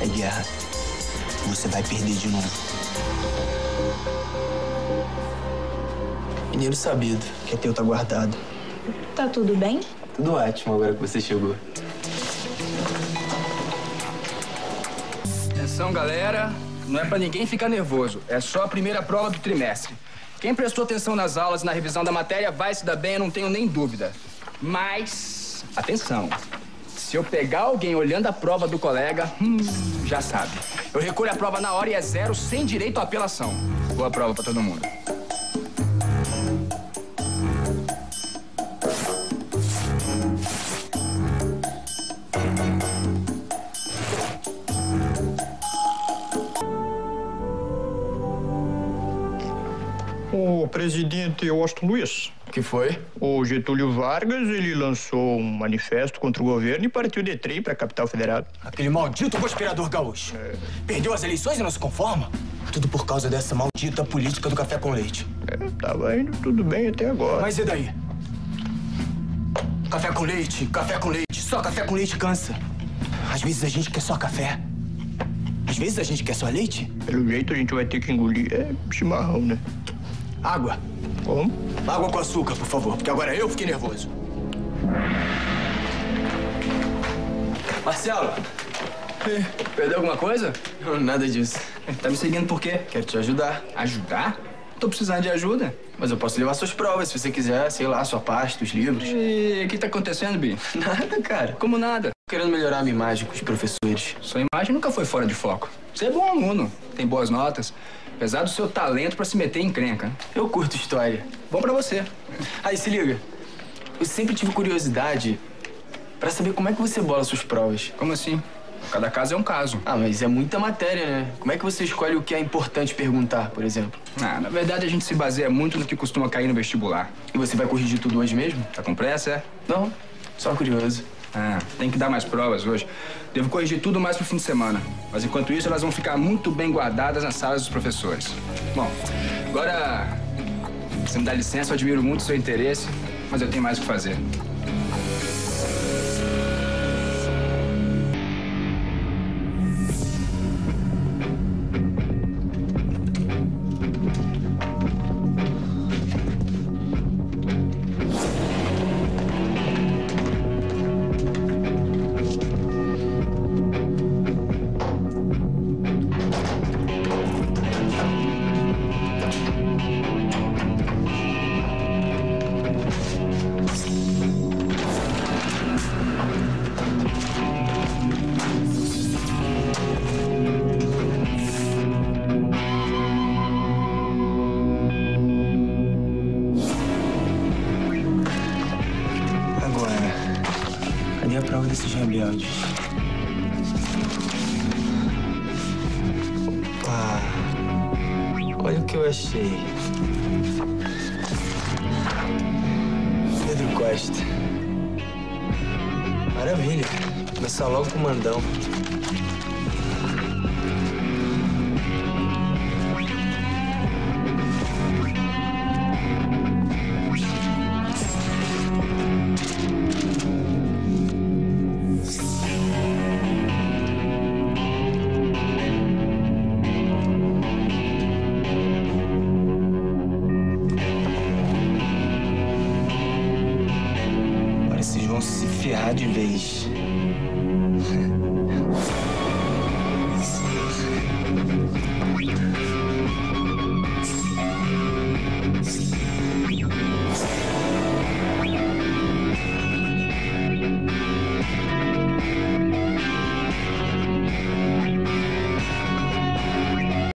Essa é guerra. Você vai perder de novo. Mineiro sabido, que é teu tá guardado. Tá tudo bem? Tudo ótimo agora que você chegou. Atenção, galera. Não é pra ninguém ficar nervoso. É só a primeira prova do trimestre. Quem prestou atenção nas aulas e na revisão da matéria vai se dar bem, eu não tenho nem dúvida. Mas, atenção. Se eu pegar alguém olhando a prova do colega, hum, já sabe. Eu recolho a prova na hora e é zero, sem direito à apelação. Boa prova pra todo mundo. O presidente Washington Luiz, que foi? o Getúlio Vargas, ele lançou um manifesto contra o governo e partiu de trem para a capital federal. Aquele maldito conspirador gaúcho. Perdeu as eleições e não se conforma? Tudo por causa dessa maldita política do café com leite. É, tava indo tudo bem até agora. Mas e daí? Café com leite, café com leite, só café com leite cansa. Às vezes a gente quer só café. Às vezes a gente quer só leite. Pelo jeito a gente vai ter que engolir é, chimarrão, né? Água. Como? Água com açúcar, por favor, porque agora eu fiquei nervoso. Marcelo! Perdeu alguma coisa? Não, nada disso. Tá me seguindo por quê? Quero te ajudar. Ajudar? Tô precisando de ajuda. Mas eu posso levar suas provas, se você quiser, sei lá, sua pasta, os livros. E o que tá acontecendo, Bi? Nada, cara. Como nada? Tô querendo melhorar a minha imagem com os professores. Sua imagem nunca foi fora de foco. Você é bom aluno, tem boas notas, apesar do seu talento pra se meter em crenca. Eu curto história. Bom pra você. Aí, se liga. Eu sempre tive curiosidade pra saber como é que você bola suas provas. Como assim? Cada caso é um caso. Ah, mas é muita matéria, né? Como é que você escolhe o que é importante perguntar, por exemplo? Ah, na verdade a gente se baseia muito no que costuma cair no vestibular. E você vai corrigir tudo hoje mesmo? Tá com pressa, é? Não, só curioso. Ah, tem que dar mais provas hoje. Devo corrigir tudo mais pro fim de semana. Mas enquanto isso, elas vão ficar muito bem guardadas nas salas dos professores. Bom, agora. Se me dá licença, eu admiro muito o seu interesse, mas eu tenho mais o que fazer. Prova desses rebeldes? Opa! Olha o que eu achei. Pedro Costa. Maravilha. Começar logo com o mandão. vão se ferrar de vez.